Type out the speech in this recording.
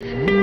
Thank